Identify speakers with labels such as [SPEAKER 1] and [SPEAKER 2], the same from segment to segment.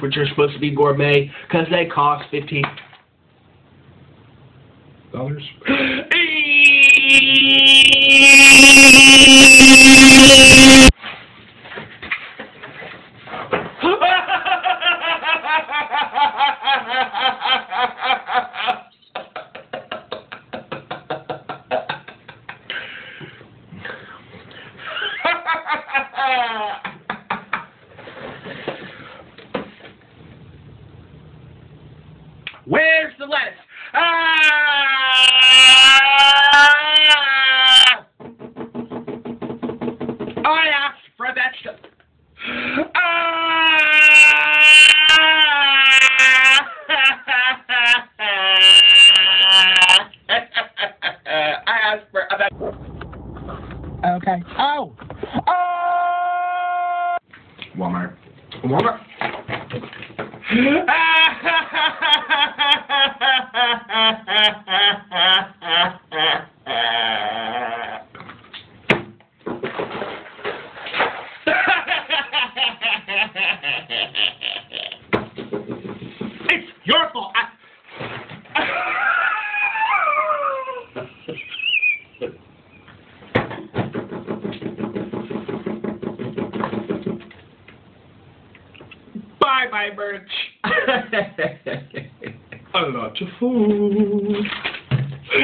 [SPEAKER 1] which are supposed to be gourmet, because they cost fifteen dollars. Where's the lettuce? Ah! I asked for a vegetable. Ah! I asked for a vegetable. Okay. Oh! Oh! Walmart. Walmart. it's your fault. bye bye, Birch. A lot of food.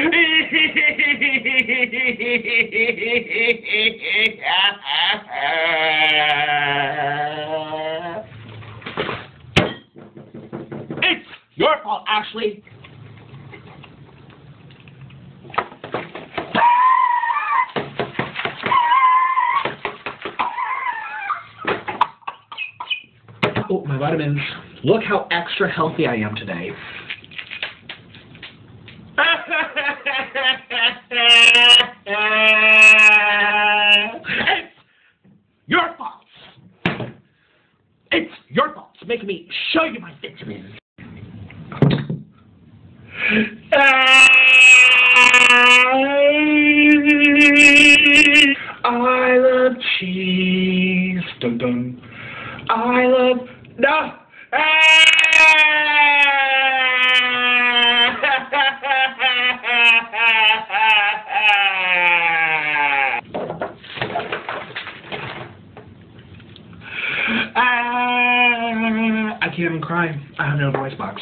[SPEAKER 1] it's your fault, Ashley. Oh, my vitamins. Look how extra healthy I am today. it's your fault. It's your fault. Making me show you my vitamins. I love cheese. Dun dun. I love no. I can't even cry. I have no voice box.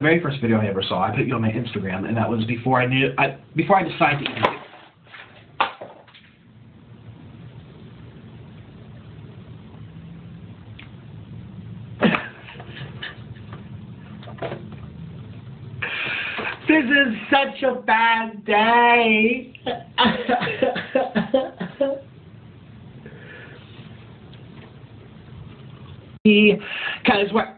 [SPEAKER 1] very first video I ever saw, I put you on my Instagram, and that was before I knew, I, before I decided to eat it. This is such a bad day. Because what?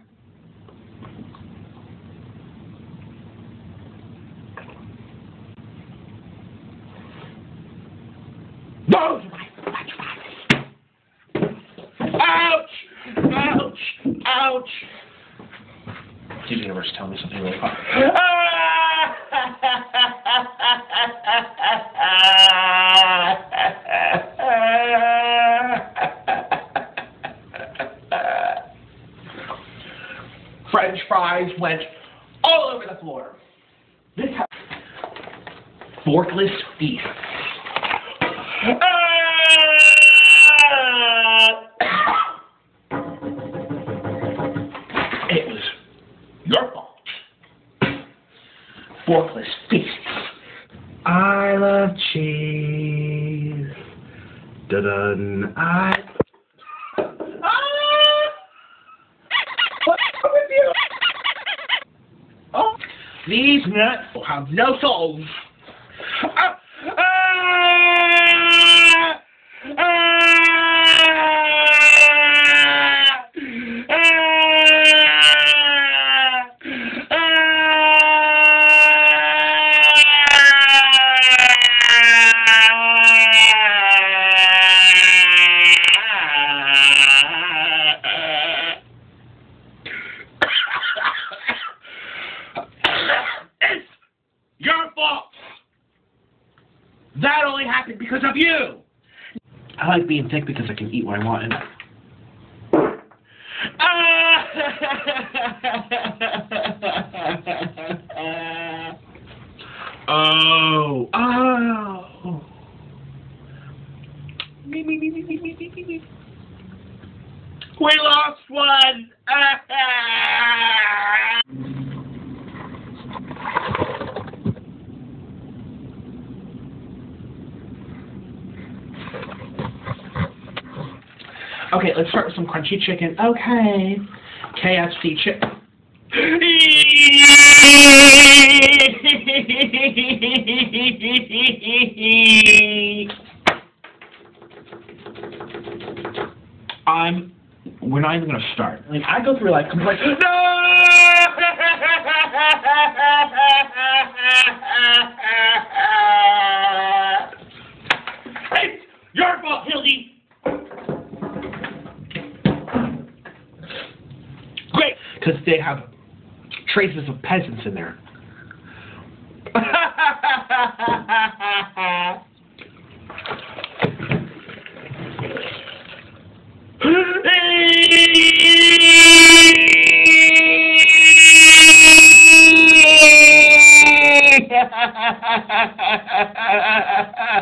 [SPEAKER 1] Those are my french fries. Ouch! Ouch! Ouch! Did Universe tell me something really fun? Fries went all over the floor. This ha- forkless feast. It was your fault. Forkless feasts. I love cheese. Dun I. Ah! What's wrong with you? Oh, these nuts have no souls. Only happened because of you. I like being thick because I can eat what I want. And... oh, oh. Me, me, me, me, me, me, me, me. We lost one. Okay, let's start with some crunchy chicken. Okay. KFC chicken. I'm. We're not even gonna start. Like I go through like complaint. No. It's your fault, Hildy. They have traces of peasants in there.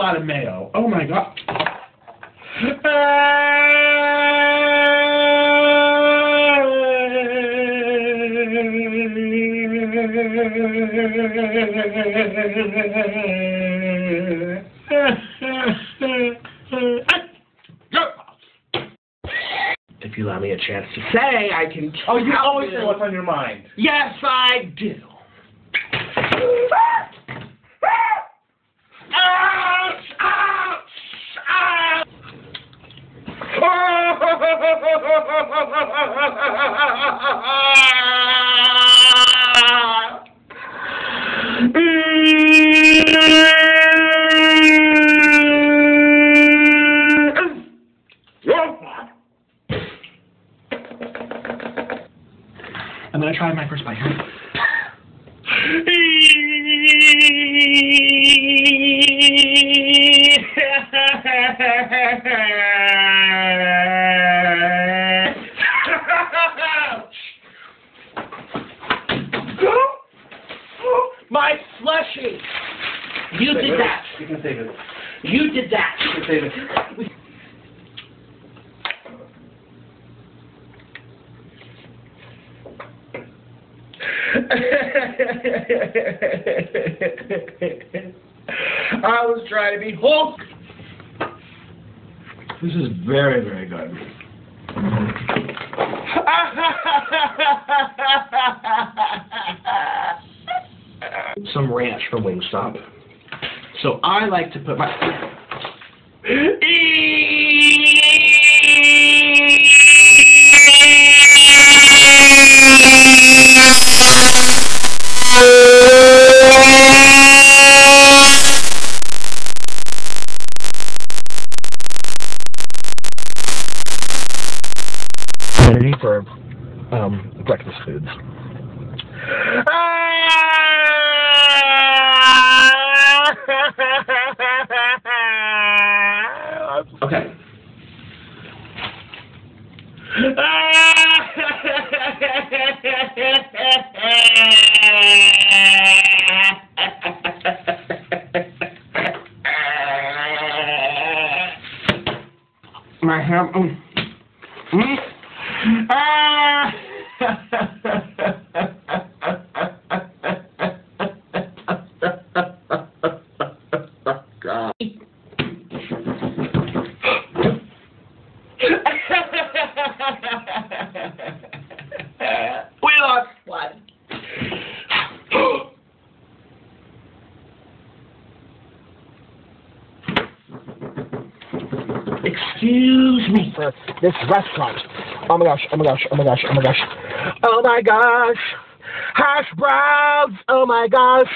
[SPEAKER 1] lot of mayo. Oh my god. If you allow me a chance to say, I can.
[SPEAKER 2] Oh, you always say what's on your mind.
[SPEAKER 1] Yes, I do. Ouch! Ah! Ouch! Ouch! I'm gonna try my first bite here. My slushy! You did that.
[SPEAKER 2] You can save it.
[SPEAKER 1] You did that.
[SPEAKER 2] You can save it.
[SPEAKER 1] I was trying to be wholesome. This is very, very good. Some ranch from Wingstop. So I like to put my. for um, breakfast foods. My this restaurant. Oh my gosh, oh my gosh, oh my gosh, oh my gosh. Oh my gosh. Hash browns, oh my gosh.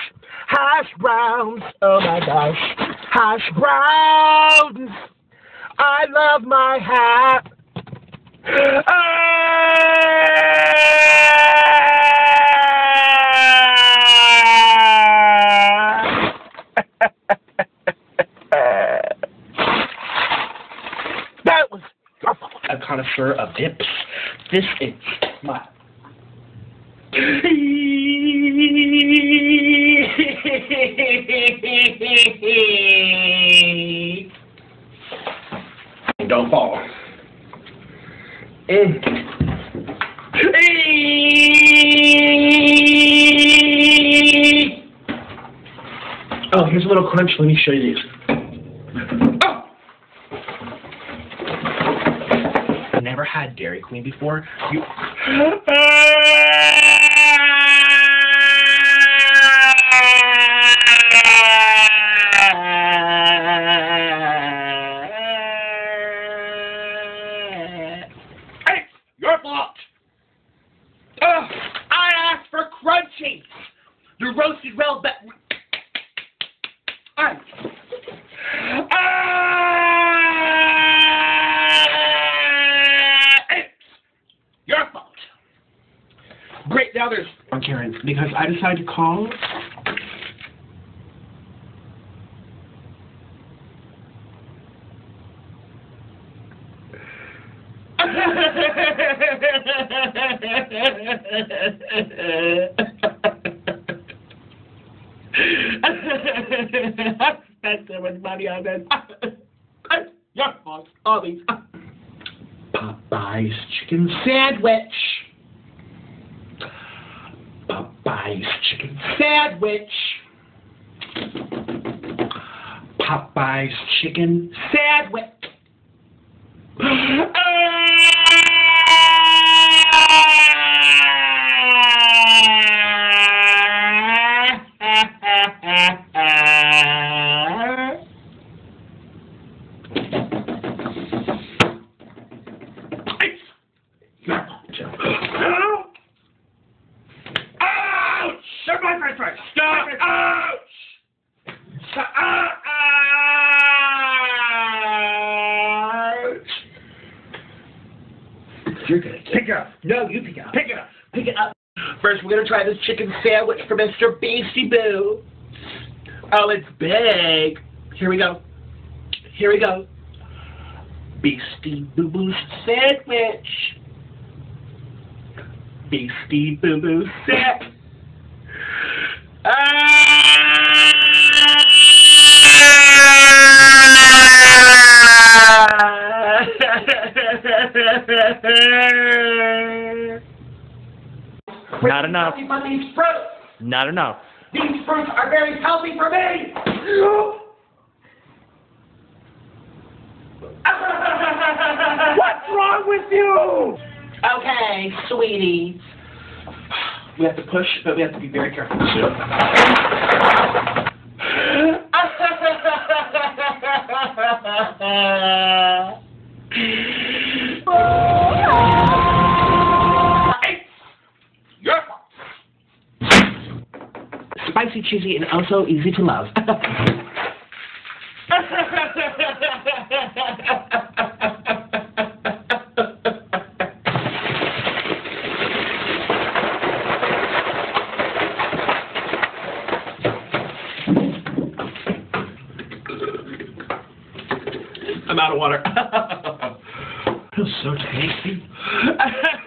[SPEAKER 1] Hash browns, oh my gosh. Hash browns. I love my hat. Connoisseur of dips. This is my. Don't fall. Oh, here's a little crunch. Let me show you these. Oh! I've never had Dairy Queen before. You. Your fault. I asked for. The roasted well bet. Alright. Ah, it's your fault. Great, now there's on Karen because I decided to call. I spent so much money on this. Your fault. All these. Popeye's chicken sandwich. Popeye's chicken sandwich. Popeye's chicken sandwich. Ouch! They're my french fries. Stop! Ouch! Stop! Ouch! You're gonna pick it up. No, you pick it up. Pick it up. Pick it up. This chicken sandwich for Mr. Beastie Boo. Oh, it's big. Here we go. Here we go. Beastie Boo Boo's sandwich. Beastie Boo Boo set. Ah!
[SPEAKER 2] Not enough.
[SPEAKER 1] But these fruits,
[SPEAKER 2] Not enough.
[SPEAKER 1] these fruits are very healthy for me.
[SPEAKER 2] What's wrong with you?
[SPEAKER 1] Okay, sweetie. We have to push, but we have to be very careful. It's your fault. Spicy, cheesy, and also easy to love. I'm out of water. Feels so tasty.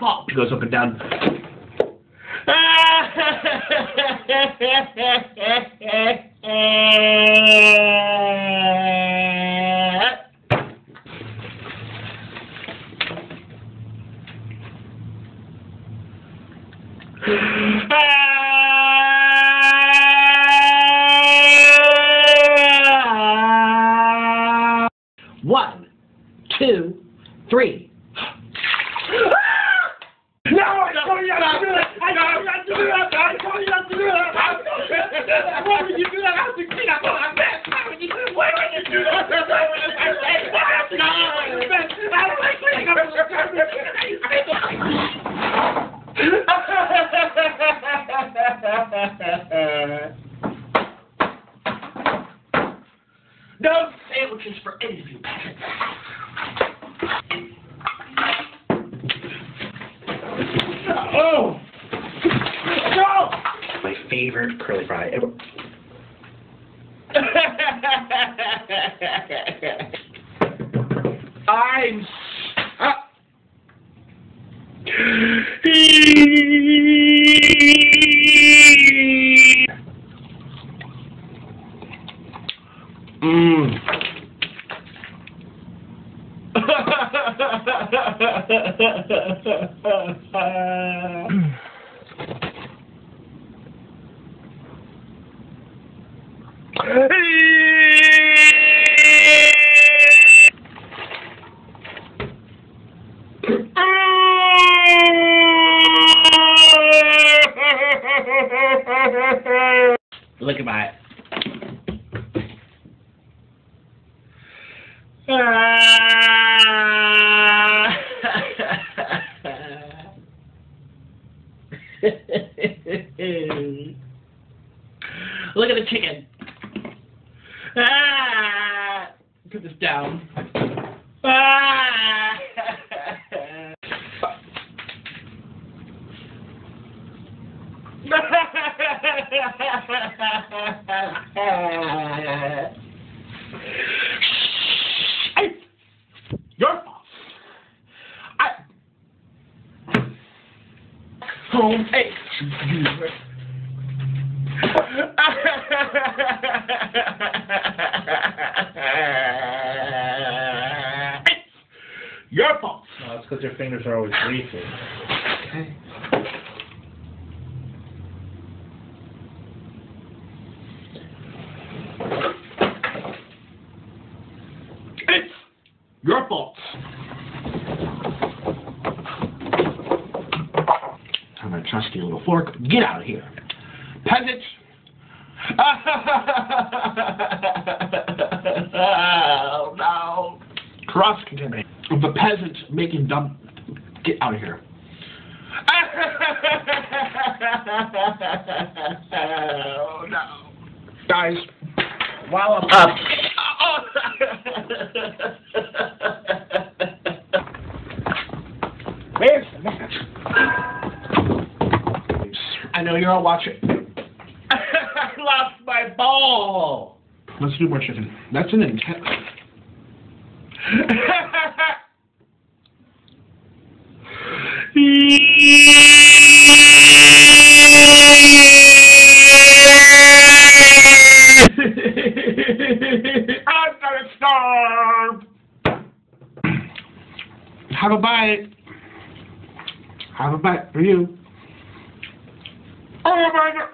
[SPEAKER 1] your. He goes up and down. Ah! One, two, three.
[SPEAKER 2] No, I told you not to do that. I told you not to do that. I told you not to do that. I told you not to do that. Why would you do that? I have to clean up all that mess. Why would you do that? Why would you do that? Why would you do that? I have to clean up all the mess. I don't like cleaning up all the
[SPEAKER 1] No sandwiches for any of you peasants.
[SPEAKER 2] Oh! No!
[SPEAKER 1] My favorite curly fry ever. I'm. s- ah. Mm. Look at my. Look at the chicken. Ah! Put this down. Ah! Hey! Your fault. I. Home. Hey. Your.
[SPEAKER 2] No, that's because your fingers are always greasy. Okay.
[SPEAKER 1] It's your fault. Have a trusty little fork. Get out of here. Making dumb. Get out of here. oh, no. Guys, while I'm up. Where's the match? I know you're all watching. I lost my ball. Let's do more chicken. That's an intense. I'm gonna. Have a bite. Have a bite for you. Oh my god.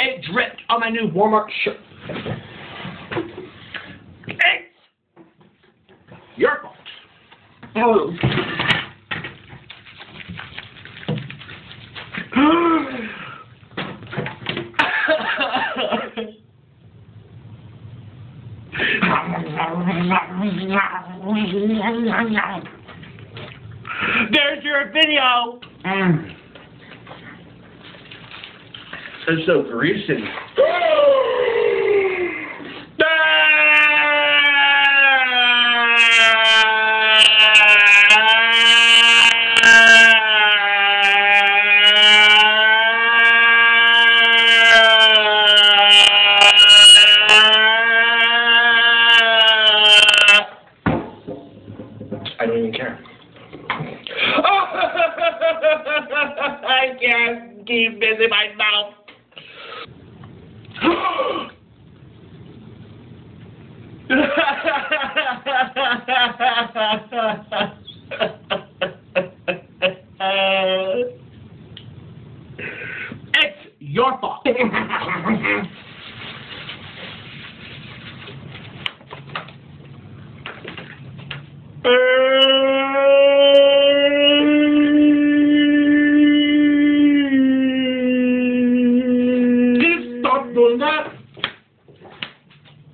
[SPEAKER 1] It dripped on my new Walmart shirt. It's your fault. Oh. There's your video. Mm.
[SPEAKER 2] It's so greasy.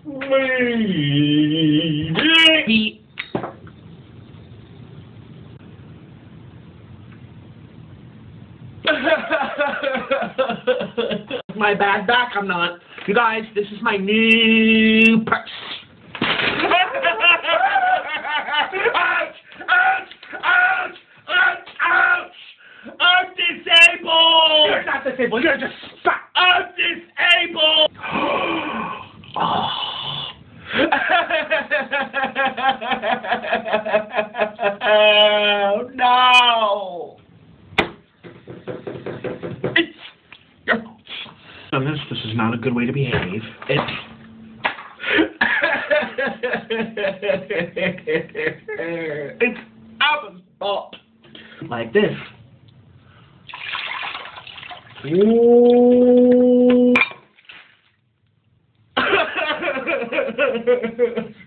[SPEAKER 1] He. my bad back, I'm not. You guys, this is my new purse. ouch! Ouch! Ouch! Ouch! Ouch! I'm disabled!
[SPEAKER 3] You're not disabled. You're just fat.
[SPEAKER 1] I'm disabled! oh, no! It's your. So this, this is not a good way to behave. It's... it's Abba's fault. Like this. Ooh.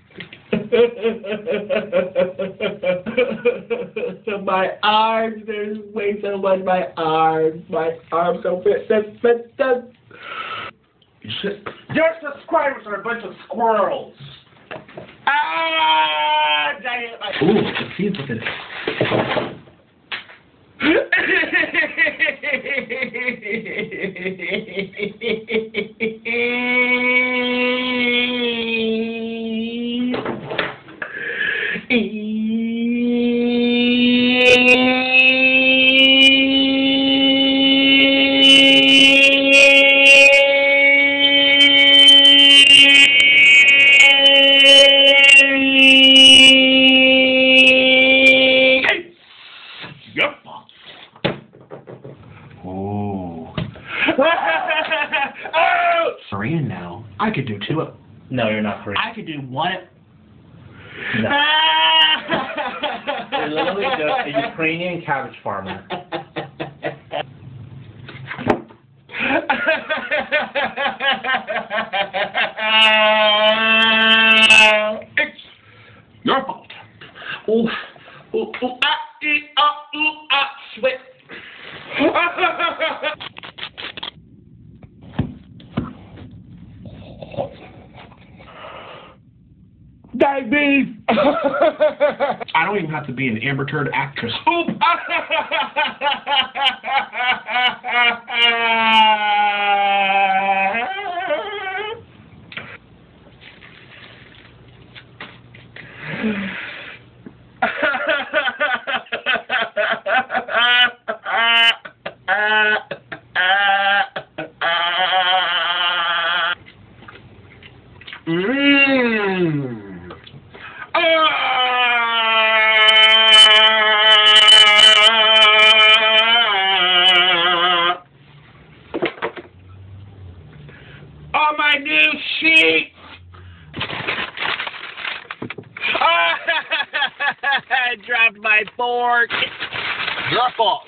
[SPEAKER 1] my arms, there's way so much. My arms, my arms don't fit. fit, fit, fit.
[SPEAKER 3] Your subscribers are a bunch of squirrels.
[SPEAKER 1] Ah, dang it. My...
[SPEAKER 3] Ooh, let's see what it is.
[SPEAKER 1] Your fault.
[SPEAKER 3] Ooh.
[SPEAKER 1] oh!
[SPEAKER 3] Korean now. I could do two.
[SPEAKER 4] No, you're not Korean.
[SPEAKER 3] I could do one.
[SPEAKER 4] No. You're literally just a Ukrainian cabbage farmer.
[SPEAKER 1] it's your fault. Ooh, ooh, ooh, ah, ee, ah, ooh, ah, sweat. Diabetes.
[SPEAKER 3] I don't even have to be an Amber Turd actress.
[SPEAKER 1] Oop.
[SPEAKER 3] Mmm.
[SPEAKER 1] On my new sheet. I dropped my fork. Your fault.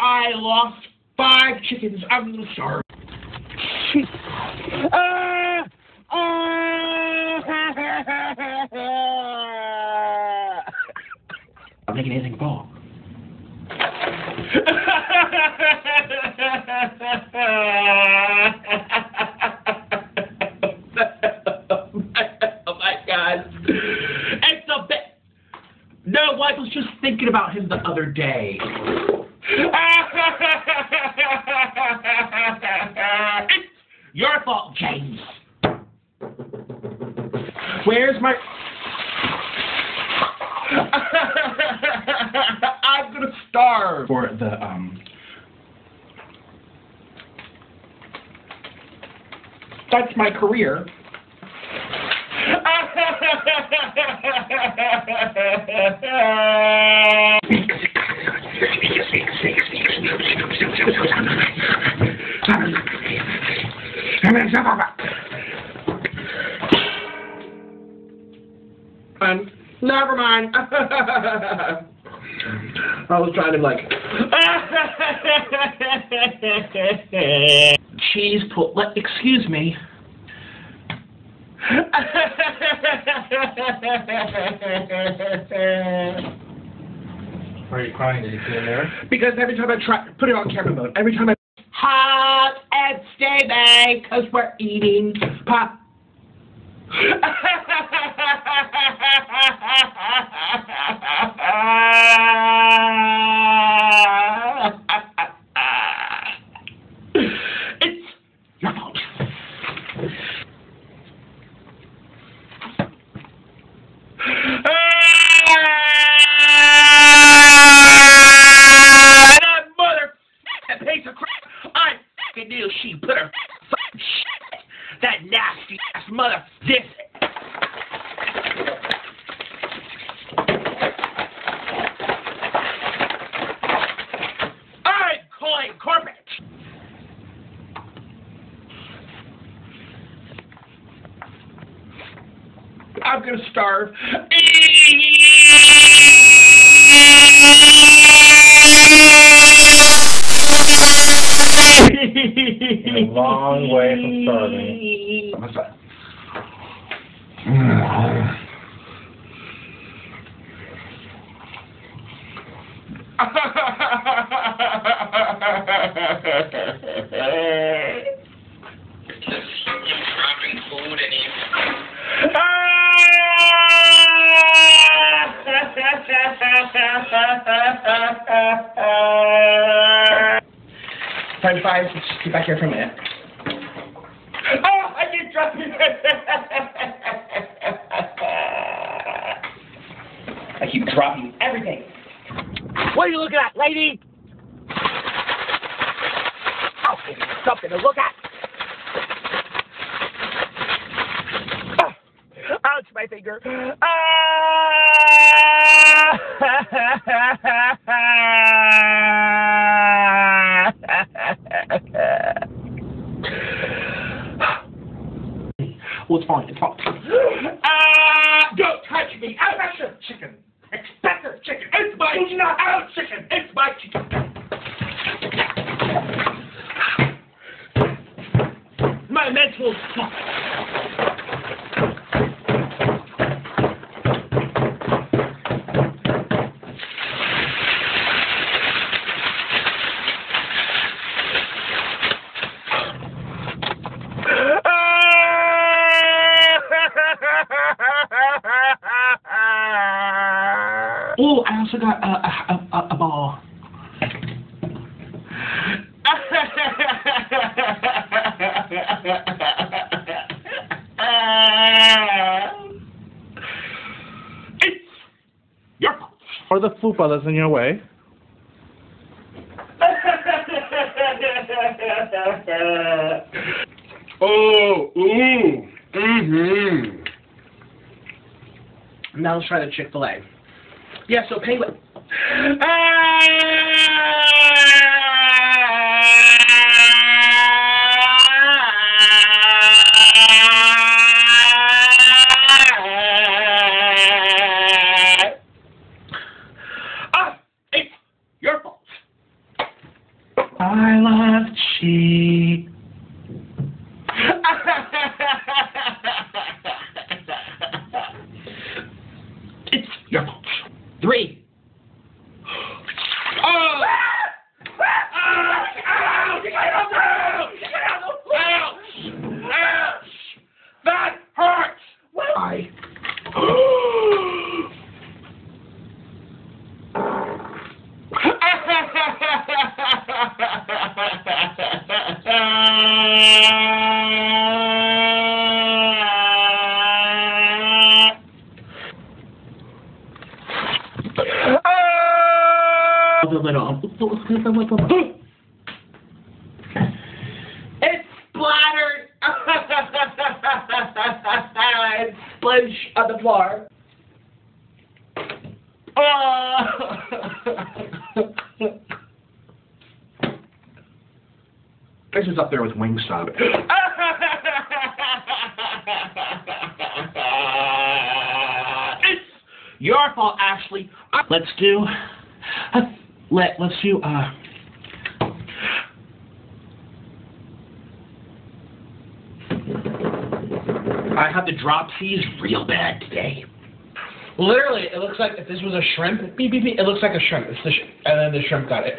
[SPEAKER 1] I lost five chickens. I'm sorry. Ah! Ah!
[SPEAKER 3] I'm making anything fall.
[SPEAKER 1] Oh my god. It's a bit. No, I was just thinking about him the other day. it's your fault, James. Where's my. starve for the um. That's my career. Um, never mind. I was trying to like cheese pull. Excuse me.
[SPEAKER 4] Why are you crying? Did you see in there?
[SPEAKER 1] because every time I try, put it on camera mode. Every time I hot and stay because we're eating pop. it's your fault. That mother that piece of crap. I fucking she put her fucking shit. That nasty ass. I'm calling. I'm gonna starve.
[SPEAKER 4] A long way from starving.
[SPEAKER 1] What's that?
[SPEAKER 2] dropping food and you
[SPEAKER 1] Time five. Let's just get back here for a minute. Oh, I keep dropping. I keep dropping everything. What are you looking at, lady? I'll give you something to look at. Ah, Ouch, my finger. Ah! well, it's fine. It's fine. Ah, don't touch me. I'm not your chicken. Expensive chicken. It's my not out chicken. It's my chicken. My mental. Oh, I also got a, a, a, a ball. It's your fault.
[SPEAKER 4] Or the fupa that's in your way.
[SPEAKER 1] oh, ooh, mm-hmm. Now let's try the Chick Fil A. Yeah, so penguin. Ah, it's your fault. I love cheese. it's your fault. Three. Oh! Ouch! That hurts! I. the little. It's splattered. it's splish on the floor. Oh.
[SPEAKER 2] This is up there with
[SPEAKER 1] it's your fault, Ashley. Let's do. Uh, let Let's do. Uh. I have the dropsies real bad today. Literally, it looks like if this was a shrimp, beep, beep, beep, it looks like a shrimp. It's the sh- and then the shrimp got it.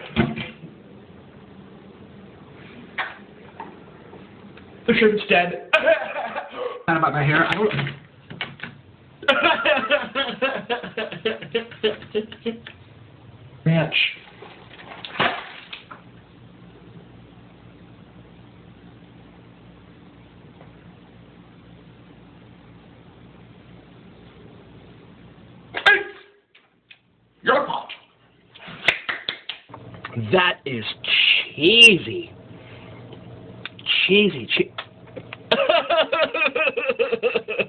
[SPEAKER 1] The shrimp's dead.
[SPEAKER 2] Not about my hair. I don't.
[SPEAKER 1] Ranch. It's your fault. That is cheesy. Cheesy. Che-